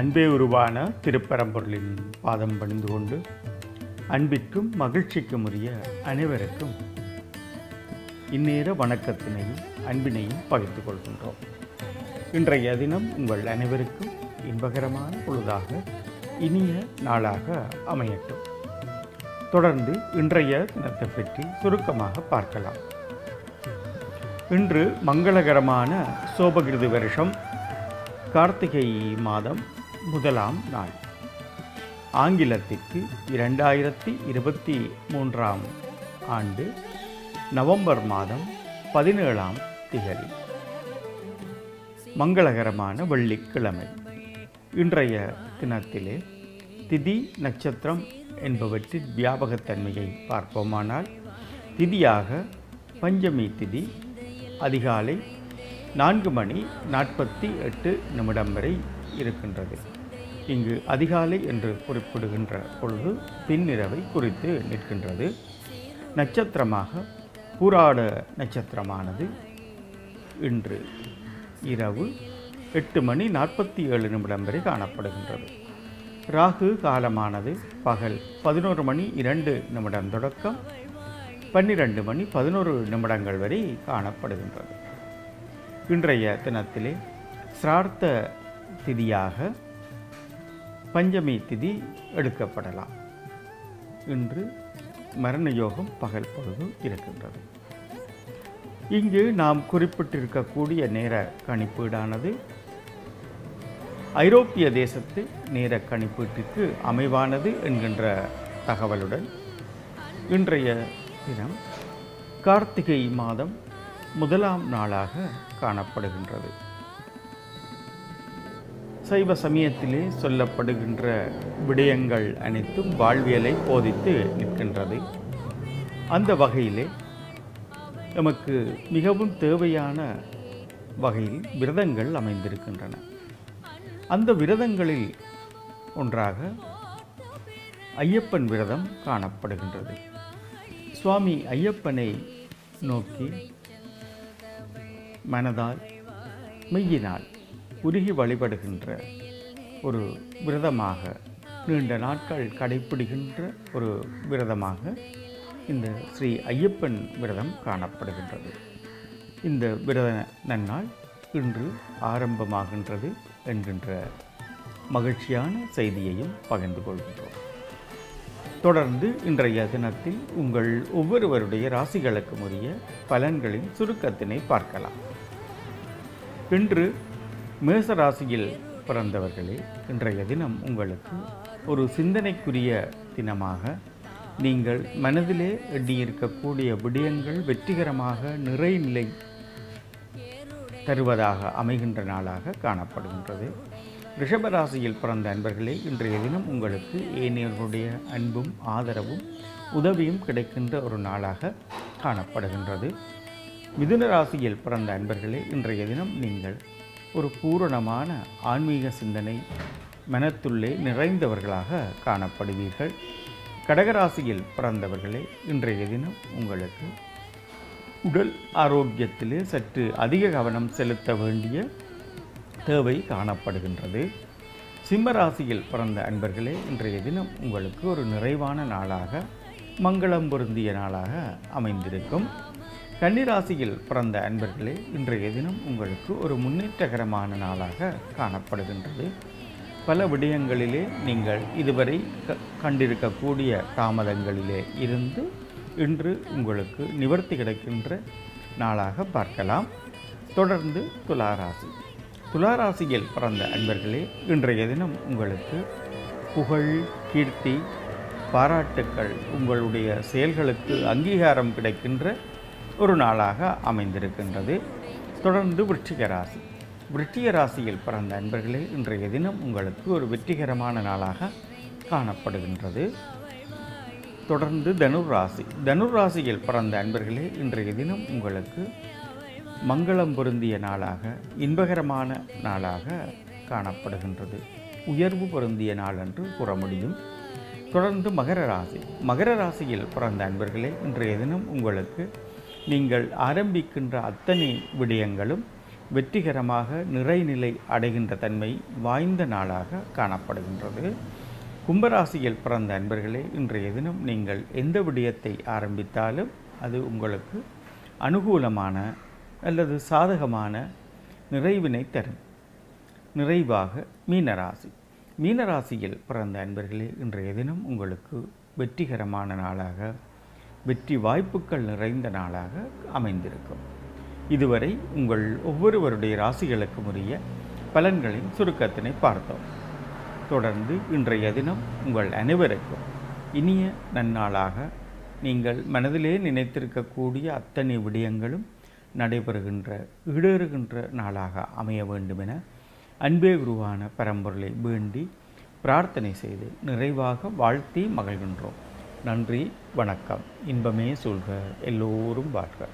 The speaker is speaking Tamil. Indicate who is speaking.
Speaker 1: அன்பே உருவான திருப்பரம்பொருளின் பாதம் பணிந்து கொண்டு அன்பிற்கும் மகிழ்ச்சிக்கும் உரிய அனைவருக்கும் இந்நேர வணக்கத்தினையும் அன்பினையும் பகிர்ந்து கொள்கின்றோம். இன்றைய தினம் உங்கள் அனைவருக்கும் இன்பகரமான பொழுதாக இனிய நாளாக அமையட்டும். தொடர்ந்து இன்றைய தினத்தை பற்றி சுருக்கமாக பார்க்கலாம். இன்று மங்களகரமான சோபகிருது வருஷம் கார்த்திகை மாதம் முதலாம் நாள். ஆங்கிலத்திற்கு இரண்டாயிரத்தி இருபத்தி மூன்றாம் ஆண்டு நவம்பர் மாதம் பதினேழாம் திகதி. மங்களகரமான வெள்ளிக்கிழமை. இன்றைய தினத்திலே திதி நட்சத்திரம் என்பவற்றின் வியாபகத்தன்மையை பார்ப்போமானால் திதியாக பஞ்சமி திதி அதிகாலை நான்கு மணி நாற்பத்தி எட்டு நிமிடம் வரை இருக்கின்றது. இங்கு அதிகாலை என்று குறிப்பிடுகின்ற பொழுது பின்னிரவை குறித்து நிற்கின்றது. நட்சத்திரமாக பூராட நட்சத்திரமானது இன்று இரவு எட்டு மணி நாற்பத்தி ஏழு நிமிடம் வரை காணப்படுகின்றது. ராகு காலமானது பகல் பதினோரு மணி இரண்டு நிமிடம் தொடக்கம் பன்னிரண்டு மணி பதினோரு நிமிடங்கள் வரை காணப்படுகின்றது. இன்றைய தினத்திலே சிரார்த்த திதியாக பஞ்சமி திதி எடுக்கப்படலாம் இன்று மரண யோகம் பகல் பொழுது இருக்கின்றது. இங்கு நாம் குறிப்பிட்டிருக்கக்கூடிய நேர கணிப்பீடானது ஐரோப்பிய தேசத்து நேர கணிப்பீட்டிற்கு அமைவானது என்கின்ற தகவலுடன் இன்றைய தினம் கார்த்திகை மாதம் முதலாம் நாளாக காணப்படுகின்றது. சைவ சமயத்திலே சொல்லப்படுகின்ற விடயங்கள் அனைத்தும் வாழ்வியலை போதித்து நிற்கின்றது. அந்த வகையிலே நமக்கு மிகவும் தேவையான வகையில் விரதங்கள் அமைந்திருக்கின்றன. அந்த விரதங்களில் ஒன்றாக ஐயப்பன் விரதம் காணப்படுகின்றது. சுவாமி ஐயப்பனை நோக்கி மனதால் மெய்யினால் உருகி வழிபடுகின்ற ஒரு விரதமாக நீண்ட நாட்கள் கடைப்பிடிக்கின்ற ஒரு விரதமாக இந்த ஸ்ரீ ஐயப்பன் விரதம் காணப்படுகின்றது. இந்த விரத நன்னாள் இன்று ஆரம்பமாகின்றது என்கின்ற மகிழ்ச்சியான செய்தியையும் பகிர்ந்து கொள்கின்றோம். தொடர்ந்து இன்றைய தினத்தில் உங்கள் ஒவ்வொருவருடைய ராசிகளுக்கும் உரிய பலன்களின் சுருக்கத்தினை பார்க்கலாம். இன்று மேச ராசியில் பிறந்தவர்களே இன்றைய தினம் உங்களுக்கு ஒரு சிந்தனைக்குரிய தினமாக நீங்கள் மனதிலே எண்ணியிருக்கக்கூடிய விடயங்கள் வெற்றிகரமாக நிறைநிலை தருவதாக அமைகின்ற நாளாக காணப்படுகின்றது. ரிஷபராசியில் பிறந்த அன்பர்களே இன்றைய தினம் உங்களுக்கு ஏனையர்களுடைய அன்பும் ஆதரவும் உதவியும் கிடைக்கின்ற ஒரு நாளாக காணப்படுகின்றது. மிதுன ராசியில் பிறந்த அன்பர்களே இன்றைய தினம் நீங்கள் ஒரு பூரணமான ஆன்மீக சிந்தனை மனத்துள்ளே நிறைந்தவர்களாக காணப்படுவீர்கள். கடகராசியில் பிறந்தவர்களே இன்றைய தினம் உங்களுக்கு உடல் ஆரோக்கியத்திலே சற்று அதிக கவனம் செலுத்த வேண்டிய தேவை காணப்படுகின்றது. சிம்மராசியில் பிறந்த அன்பர்களே இன்றைய தினம் உங்களுக்கு ஒரு நிறைவான நாளாக மங்களம் பொருந்திய நாளாக அமைந்திருக்கும். கன்னிராசியில் பிறந்த அன்பர்களே இன்றைய தினம் உங்களுக்கு ஒரு முன்னேற்றகரமான நாளாக காணப்படுகின்றது. பல விடயங்களிலே நீங்கள் இதுவரை க கண்டிருக்கக்கூடிய தாமதங்களிலே இருந்து இன்று உங்களுக்கு நிவர்த்தி கிடைக்கின்ற நாளாக பார்க்கலாம். தொடர்ந்து துளாராசி. துளாராசியில் பிறந்த அன்பர்களே இன்றைய தினம் உங்களுக்கு புகழ் கீர்த்தி பாராட்டுக்கள் உங்களுடைய செயல்களுக்கு அங்கீகாரம் கிடைக்கின்ற ஒரு நாளாக அமைந்திருக்கின்றது. தொடர்ந்து விருச்சிக ராசி. விருச்சிக ராசியில் பிறந்த அன்பர்களே இன்றைய தினம் உங்களுக்கு ஒரு வெற்றிகரமான நாளாக காணப்படுகின்றது. தொடர்ந்து தனுர் ராசி. தனுர் ராசியில் பிறந்த அன்பர்களே இன்றைய தினம் உங்களுக்கு மங்களம் பொருந்திய நாளாக இன்பகரமான நாளாக காணப்படுகின்றது. உயர்வு பொருந்திய நாள் என்று கூற முடியும். தொடர்ந்து மகர ராசி. மகர ராசியில் பிறந்த அன்பர்களே இன்றைய தினம் உங்களுக்கு நீங்கள் ஆரம்பிக்கின்ற அத்தனை விடயங்களும் வெற்றிகரமாக நிறைநிலை அடைகின்ற தன்மை வாய்ந்த நாளாக காணப்படுகின்றது. கும்பராசியில் பிறந்த அன்பர்களே இன்றைய தினம் நீங்கள் எந்த விடயத்தை ஆரம்பித்தாலும் அது உங்களுக்கு அனுகூலமான அல்லது சாதகமான நிறைவினை தரும். நிறைவாக மீனராசி. மீனராசியில் பிறந்த அன்பர்களே இன்றைய தினம் உங்களுக்கு வெற்றிகரமான நாளாக வெற்றி வாய்ப்புகள் நிறைந்த நாளாக அமைந்திருக்கும். இதுவரை உங்கள் ஒவ்வொருவருடைய ராசிகளுக்கும் உரிய பலன்களின் சுருக்கத்தினை பார்த்தோம். தொடர்ந்து இன்றைய தினம் உங்கள் அனைவருக்கும் இனிய நன்னாளாக நீங்கள் மனதிலே நினைத்திருக்கக்கூடிய அத்தனை விடயங்களும் நடைபெறுகின்ற ஈடேறுகின்ற நாளாக அமைய வேண்டுமென அன்பே குருவான பரம்பொருளை வேண்டி பிரார்த்தனை செய்து நிறைவாக வாழ்த்தி மகிழ்கின்றோம். நன்றி வணக்கம். இன்பமே சொல்க எல்லோரும் வாழ்க.